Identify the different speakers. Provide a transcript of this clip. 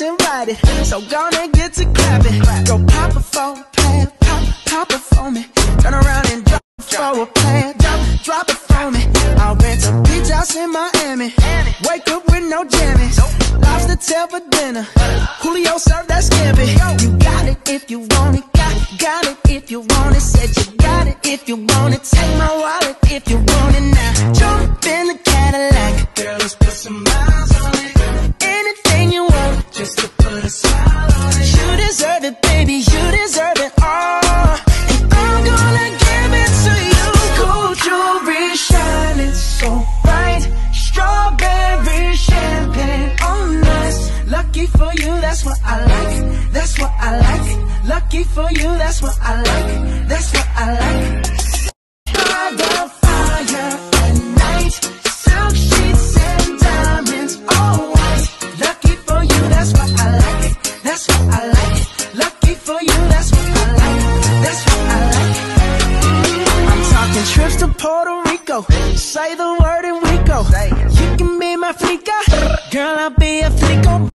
Speaker 1: invited. So gonna get to clapping. Go pop a phone, play, pop, pop it for me. Turn around and drop it for a plan. Drop, drop it for me. I'll rent a beach house in Miami. Wake up with no jammies. Lobster tail for dinner. Julio served that scampi. You got it if you want it. Got, got it if you want it. Said you got it if you want it. Take my wallet You deserve it, baby. You deserve it all. And I'm gonna give it to you. Gold jewelry shining so bright. Strawberry champagne oh, on us. Lucky for you, that's what I like. That's what I like. Lucky for you, that's what I like. That's what I like. For you, that's what I like. That's what I like. I'm talking trips to Puerto Rico. Say the word and we go. You can be my flica. Girl, I'll be a flico.